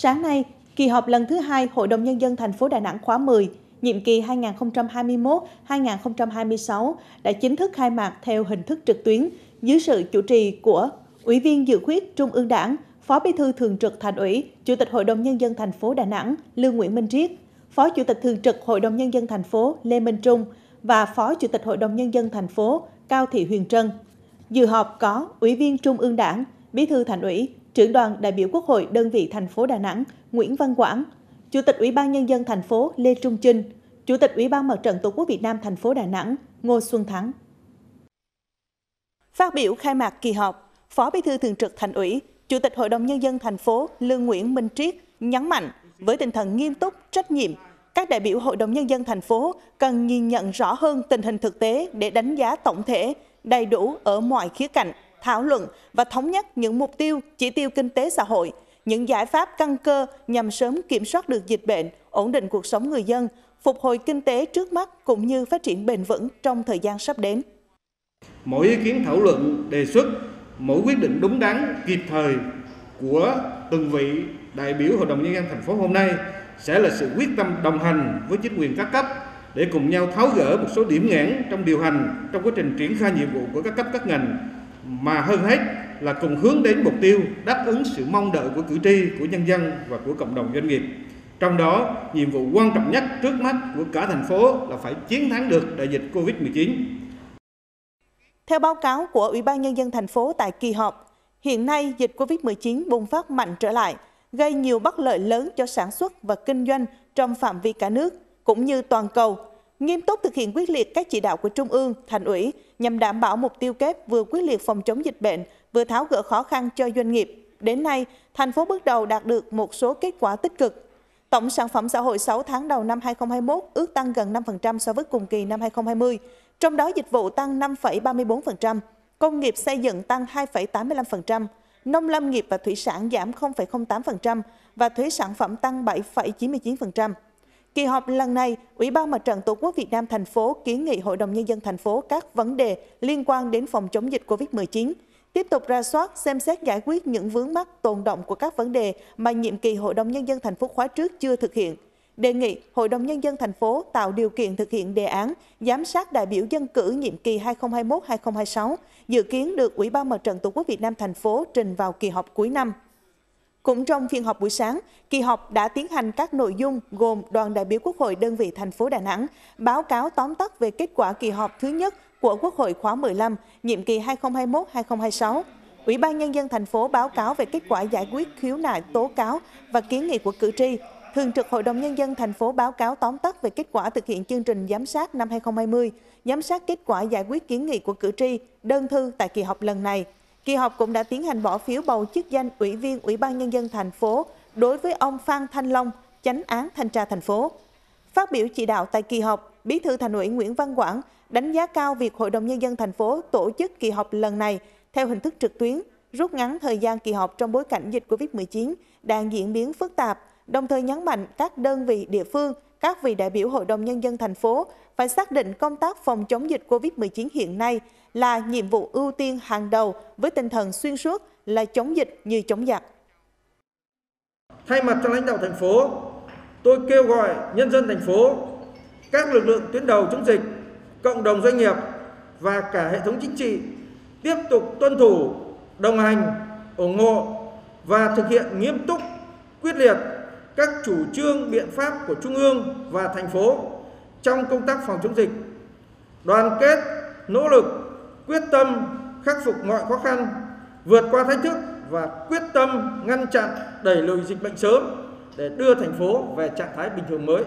Sáng nay, kỳ họp lần thứ hai Hội đồng Nhân dân thành phố Đà Nẵng khóa 10, nhiệm kỳ 2021-2026 đã chính thức khai mạc theo hình thức trực tuyến dưới sự chủ trì của Ủy viên Dự khuyết Trung ương Đảng, Phó Bí thư Thường trực Thành ủy, Chủ tịch Hội đồng Nhân dân thành phố Đà Nẵng Lương Nguyễn Minh Triết, Phó Chủ tịch Thường trực Hội đồng Nhân dân thành phố Lê Minh Trung và Phó Chủ tịch Hội đồng Nhân dân thành phố Cao Thị Huyền Trân. Dự họp có Ủy viên Trung ương Đảng, Bí thư Thành ủy, trưởng đoàn đại biểu Quốc hội đơn vị thành phố Đà Nẵng Nguyễn Văn Quảng, Chủ tịch Ủy ban Nhân dân thành phố Lê Trung Trinh, Chủ tịch Ủy ban Mặt trận Tổ quốc Việt Nam thành phố Đà Nẵng Ngô Xuân Thắng. Phát biểu khai mạc kỳ họp, Phó Bí thư Thường trực Thành ủy, Chủ tịch Hội đồng Nhân dân thành phố Lương Nguyễn Minh Triết nhấn mạnh với tinh thần nghiêm túc, trách nhiệm, các đại biểu Hội đồng Nhân dân thành phố cần nhìn nhận rõ hơn tình hình thực tế để đánh giá tổng thể, đầy đủ ở mọi khía cạnh, thảo luận và thống nhất những mục tiêu, chỉ tiêu kinh tế xã hội, những giải pháp căn cơ nhằm sớm kiểm soát được dịch bệnh, ổn định cuộc sống người dân, phục hồi kinh tế trước mắt cũng như phát triển bền vững trong thời gian sắp đến. Mỗi ý kiến thảo luận, đề xuất, mỗi quyết định đúng đắn, kịp thời của từng vị đại biểu Hội đồng Nhân dân thành phố hôm nay sẽ là sự quyết tâm đồng hành với chính quyền các cấp để cùng nhau tháo gỡ một số điểm nghẽn trong điều hành trong quá trình triển khai nhiệm vụ của các cấp các ngành mà hơn hết là cùng hướng đến mục tiêu đáp ứng sự mong đợi của cử tri, của nhân dân và của cộng đồng doanh nghiệp. Trong đó, nhiệm vụ quan trọng nhất trước mắt của cả thành phố là phải chiến thắng được đại dịch Covid-19. Theo báo cáo của Ủy ban Nhân dân thành phố tại kỳ họp, hiện nay dịch Covid-19 bùng phát mạnh trở lại, gây nhiều bất lợi lớn cho sản xuất và kinh doanh trong phạm vi cả nước, cũng như toàn cầu, nghiêm túc thực hiện quyết liệt các chỉ đạo của Trung ương, Thành ủy nhằm đảm bảo mục tiêu kép vừa quyết liệt phòng chống dịch bệnh, vừa tháo gỡ khó khăn cho doanh nghiệp. Đến nay, thành phố bước đầu đạt được một số kết quả tích cực. Tổng sản phẩm xã hội 6 tháng đầu năm 2021 ước tăng gần 5% so với cùng kỳ năm 2020, trong đó dịch vụ tăng 5,34%, công nghiệp xây dựng tăng 2,85%, nông lâm nghiệp và thủy sản giảm 0,08% và thuế sản phẩm tăng 7,99%. Kỳ họp lần này, Ủy ban Mặt trận Tổ quốc Việt Nam thành phố kiến nghị Hội đồng Nhân dân thành phố các vấn đề liên quan đến phòng chống dịch COVID-19, tiếp tục ra soát, xem xét giải quyết những vướng mắc tồn động của các vấn đề mà nhiệm kỳ Hội đồng Nhân dân thành phố khóa trước chưa thực hiện. Đề nghị Hội đồng Nhân dân thành phố tạo điều kiện thực hiện đề án giám sát đại biểu dân cử nhiệm kỳ 2021-2026, dự kiến được Ủy ban Mặt trận Tổ quốc Việt Nam thành phố trình vào kỳ họp cuối năm. Cũng trong phiên họp buổi sáng, kỳ họp đã tiến hành các nội dung gồm đoàn đại biểu Quốc hội đơn vị thành phố Đà Nẵng báo cáo tóm tắt về kết quả kỳ họp thứ nhất của Quốc hội khóa 15, nhiệm kỳ 2021-2026. Ủy ban Nhân dân thành phố báo cáo về kết quả giải quyết khiếu nại tố cáo và kiến nghị của cử tri. Thường trực Hội đồng Nhân dân thành phố báo cáo tóm tắt về kết quả thực hiện chương trình giám sát năm 2020, giám sát kết quả giải quyết kiến nghị của cử tri, đơn thư tại kỳ họp lần này. Kỳ họp cũng đã tiến hành bỏ phiếu bầu chức danh Ủy viên Ủy ban Nhân dân thành phố đối với ông Phan Thanh Long, chánh án thanh tra thành phố. Phát biểu chỉ đạo tại kỳ họp, Bí thư Thành ủy Nguyễn Văn Quảng đánh giá cao việc Hội đồng Nhân dân thành phố tổ chức kỳ họp lần này theo hình thức trực tuyến, rút ngắn thời gian kỳ họp trong bối cảnh dịch COVID-19 đang diễn biến phức tạp, đồng thời nhấn mạnh các đơn vị địa phương, các vị đại biểu Hội đồng Nhân dân thành phố phải xác định công tác phòng chống dịch COVID-19 hiện nay là nhiệm vụ ưu tiên hàng đầu với tinh thần xuyên suốt là chống dịch như chống giặc. Thay mặt cho lãnh đạo thành phố, tôi kêu gọi nhân dân thành phố, các lực lượng tuyến đầu chống dịch, cộng đồng doanh nghiệp và cả hệ thống chính trị tiếp tục tuân thủ, đồng hành, ủng hộ và thực hiện nghiêm túc, quyết liệt các chủ trương biện pháp của Trung ương và thành phố trong công tác phòng chống dịch. Đoàn kết, nỗ lực, quyết tâm khắc phục mọi khó khăn, vượt qua thách thức và quyết tâm ngăn chặn đẩy lùi dịch bệnh sớm để đưa thành phố về trạng thái bình thường mới.